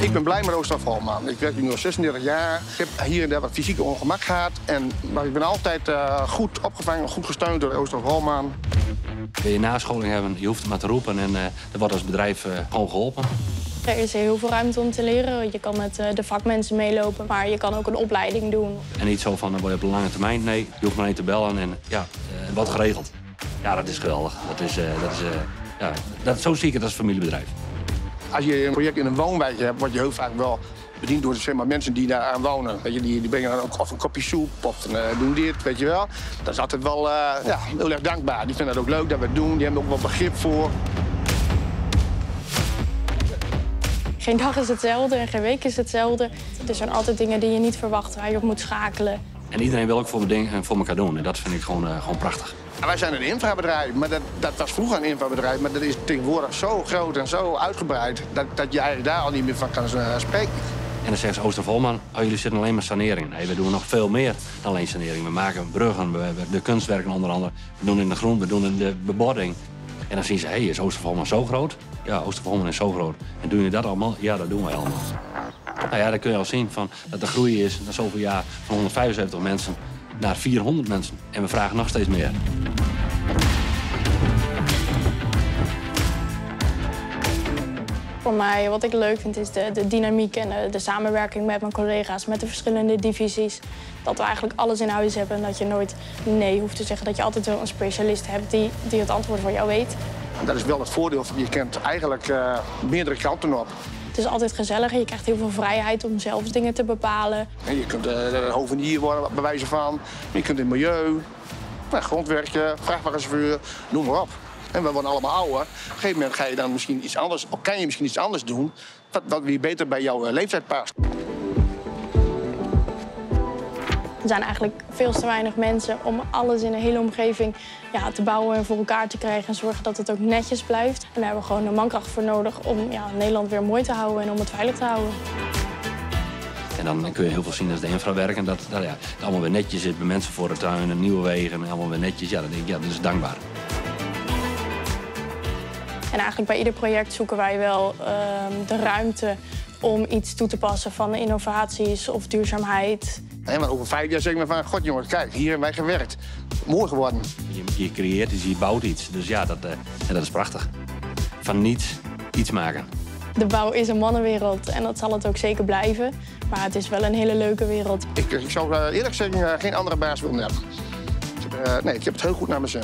Ik ben blij met Oosterhof Holman. Ik werk nu al 36 jaar. Ik heb hier en daar wat fysieke ongemak gehad. En, maar ik ben altijd uh, goed opgevangen, goed gesteund door Oosterhof Holman. Wil je nascholing hebben, je hoeft het maar te roepen en uh, er wordt als bedrijf uh, gewoon geholpen. Er is heel veel ruimte om te leren. Je kan met de vakmensen meelopen, maar je kan ook een opleiding doen. En niet zo van, dan word je op de lange termijn. Nee, je hoeft maar één te bellen en ja, wat geregeld. Ja, dat is geweldig. Dat is, dat is, ja, dat, zo zie ik het als familiebedrijf. Als je een project in een woonwijk hebt, word je heel vaak wel bediend door zeg maar, mensen die daar aan wonen. Weet je, die, die brengen dan ook of een kopje soep of uh, doen dit, weet je wel. Dat is altijd wel uh, ja, heel erg dankbaar. Die vinden het ook leuk dat we het doen. Die hebben ook wel begrip voor. Geen dag is hetzelfde en geen week is hetzelfde. Er zijn altijd dingen die je niet verwacht waar je op moet schakelen. En iedereen wil ook voor, me voor elkaar doen. En dat vind ik gewoon, uh, gewoon prachtig. Wij zijn een infrabedrijf, maar dat, dat was vroeger een infrabedrijf. Maar dat is tegenwoordig zo groot en zo uitgebreid... dat, dat je eigenlijk daar al niet meer van kan uh, spreken. En dan zeggen ze, Oostervolman, oh, jullie zitten alleen maar sanering. Nee, we doen nog veel meer dan alleen sanering. We maken bruggen, we, we, de kunstwerken onder andere. We doen in de groen, we doen in de bebording. En dan zien ze, hé, hey, is Oostervolman zo groot? Ja, Oostervolman is zo groot. En doen jullie dat allemaal? Ja, dat doen wij allemaal. Nou ja, dan kun je al zien van, dat de groei is na zoveel jaar van 175 mensen naar 400 mensen. En we vragen nog steeds meer. Voor mij, wat ik leuk vind, is de, de dynamiek en de, de, samenwerking met mijn collega's, met de verschillende divisies. Dat we eigenlijk alles in huis hebben en dat je nooit nee hoeft te zeggen. Dat je altijd wel een specialist hebt die, die het antwoord voor jou weet. Dat is wel het voordeel, je kent eigenlijk uh, meerdere kanten op. Het is altijd gezellig en je krijgt heel veel vrijheid om zelf dingen te bepalen. En je kunt uh, hovenier worden, bij wijze van. Je kunt in milieu, nou, grondwerken, vrachtwagenchauffeur, noem maar op. En we worden allemaal ouder. Op een gegeven moment ga je dan misschien iets anders, of kan je misschien iets anders doen, wat weer beter bij jouw uh, leeftijd past. Er zijn eigenlijk veel te weinig mensen om alles in een hele omgeving ja, te bouwen en voor elkaar te krijgen. En zorgen dat het ook netjes blijft. En daar hebben we gewoon een mankracht voor nodig om ja, Nederland weer mooi te houden en om het veilig te houden. En dan kun je heel veel zien als de infrawerk. En dat, dat ja, het allemaal weer netjes zit bij mensen voor de tuin en nieuwe wegen. En allemaal weer netjes. Ja, dan denk ik, ja, dat is dankbaar. En eigenlijk bij ieder project zoeken wij wel uh, de ruimte om iets toe te passen van innovaties of duurzaamheid. En maar over vijf jaar zeggen we van, god jongens, kijk, hier hebben wij gewerkt. Mooi geworden. Je, je creëert iets, je bouwt iets. Dus ja dat, uh, dat is prachtig. Van niets iets maken. De bouw is een mannenwereld en dat zal het ook zeker blijven. Maar het is wel een hele leuke wereld. Ik, ik zou eerlijk zeggen geen andere baas willen hebben. nee, ik heb het heel goed naar mijn zin.